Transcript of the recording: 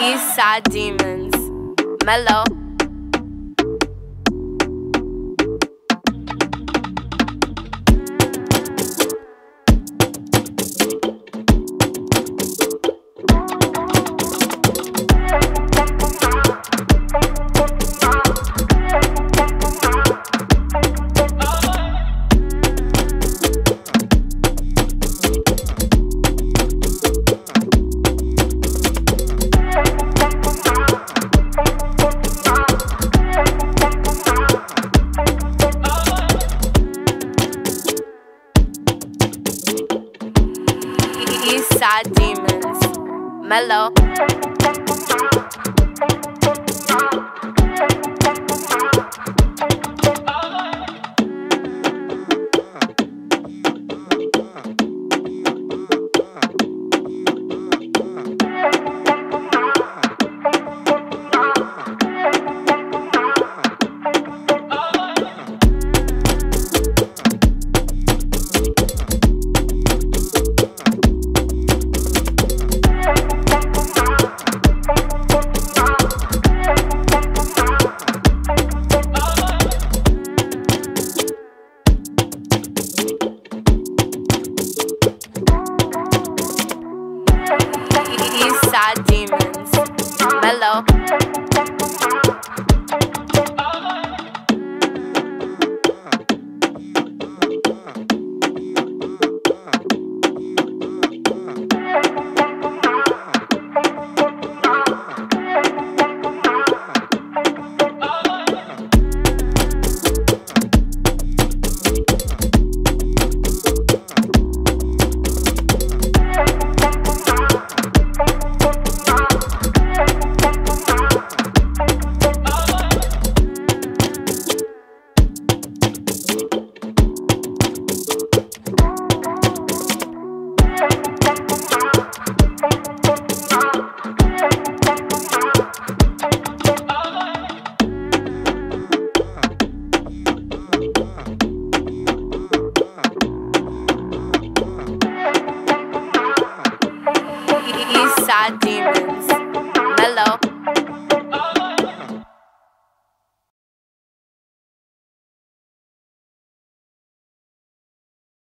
East Side Demons. Mellow. East Side Demons. Mellow. East Side Demons. Mellow.